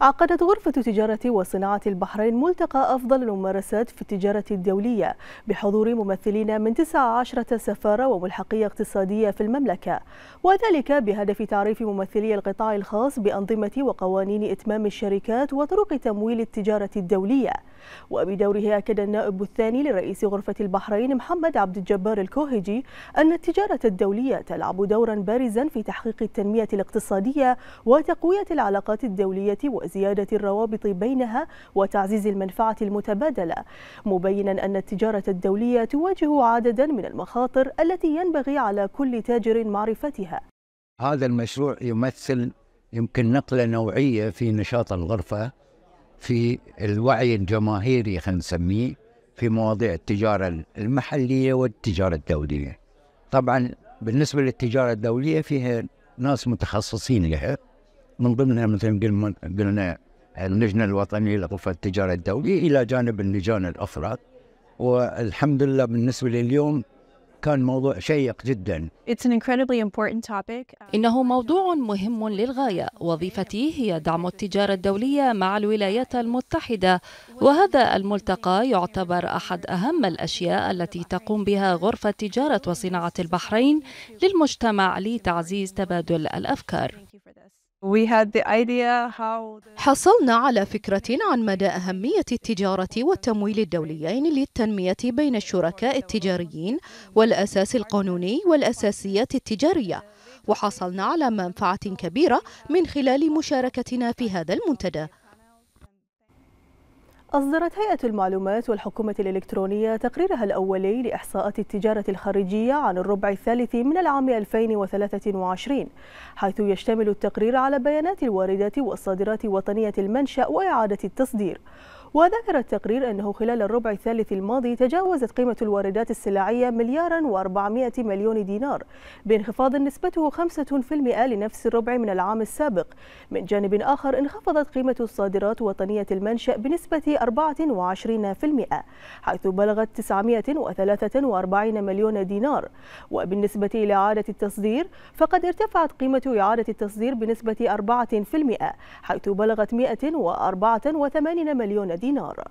عقدت غرفة تجارة وصناعة البحرين ملتقى أفضل الممارسات في التجارة الدولية بحضور ممثلين من 19 سفارة وملحقية اقتصادية في المملكة. وذلك بهدف تعريف ممثلي القطاع الخاص بأنظمة وقوانين إتمام الشركات وطرق تمويل التجارة الدولية. وبدوره أكد النائب الثاني لرئيس غرفة البحرين محمد عبد الجبار الكوهجي أن التجارة الدولية تلعب دورا بارزا في تحقيق التنمية الاقتصادية وتقوية العلاقات الدولية وزيادة الروابط بينها وتعزيز المنفعة المتبادلة مبينا أن التجارة الدولية تواجه عددا من المخاطر التي ينبغي على كل تاجر معرفتها. هذا المشروع يمثل يمكن نقلة نوعية في نشاط الغرفة في الوعي الجماهيري خلينا نسميه في مواضيع التجارة المحلية والتجارة الدولية. طبعا بالنسبة للتجارة الدولية فيها ناس متخصصين لها. من ضمنها مثل قلنا اللجنة الوطنية لغرفة التجارة الدولية إلى جانب اللجان الأخرى والحمد لله بالنسبة لليوم كان موضوع شيق جدا. It's an incredibly important topic. إنه موضوع مهم للغاية. وظيفتي هي دعم التجارة الدولية مع الولايات المتحدة. وهذا الملتقى يعتبر أحد أهم الأشياء التي تقوم بها غرفة تجارة وصناعة البحرين للمجتمع لتعزيز تبادل الأفكار. حصلنا على فكرة عن مدى أهمية التجارة والتمويل الدوليين للتنمية بين الشركاء التجاريين والأساس القانوني والأساسيات التجارية. وحصلنا على منفعة كبيرة من خلال مشاركتنا في هذا المنتدى. أصدرت هيئة المعلومات والحكومة الإلكترونية تقريرها الأولي لإحصاءات التجارة الخارجية عن الربع الثالث من العام 2023 حيث يشتمل التقرير على بيانات الواردات والصادرات وطنية المنشأ وإعادة التصدير. وذكر التقرير أنه خلال الربع الثالث الماضي تجاوزت قيمة الواردات السلعية مليارا و400 مليون دينار بانخفاض نسبته 5% لنفس الربع من العام السابق. من جانب آخر انخفضت قيمة الصادرات وطنية المنشأ بنسبة 24% حيث بلغت 943 مليون دينار. وبالنسبة إلى إعادة التصدير فقد ارتفعت قيمة إعادة التصدير بنسبة 4% حيث بلغت 184 مليون دينار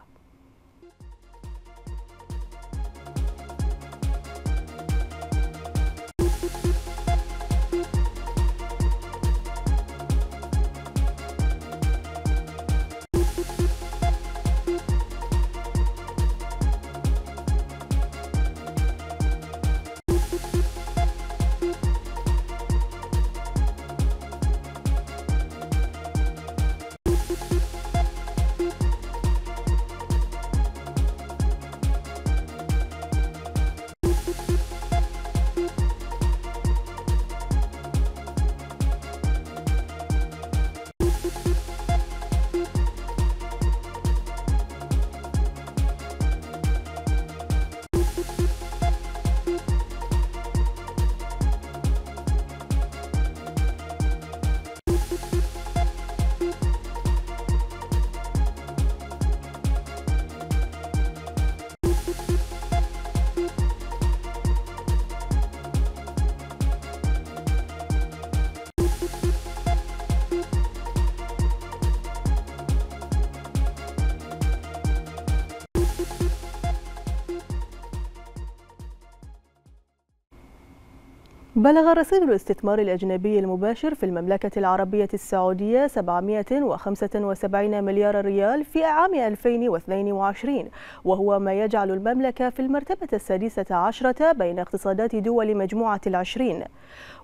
بلغ رصيد الاستثمار الأجنبي المباشر في المملكة العربية السعودية 775 مليار ريال في عام 2022 وهو ما يجعل المملكة في المرتبة السادسة عشرة بين اقتصادات دول مجموعة العشرين.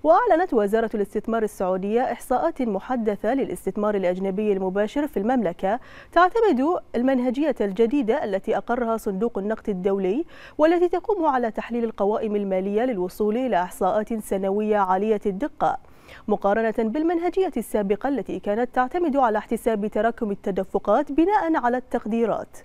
وأعلنت وزارة الاستثمار السعودية إحصاءات محدثة للاستثمار الأجنبي المباشر في المملكة تعتمد المنهجية الجديدة التي أقرها صندوق النقد الدولي والتي تقوم على تحليل القوائم المالية للوصول إلى إحصاءات سنوية عالية الدقة مقارنة بالمنهجية السابقة التي كانت تعتمد على احتساب تراكم التدفقات بناء على التقديرات.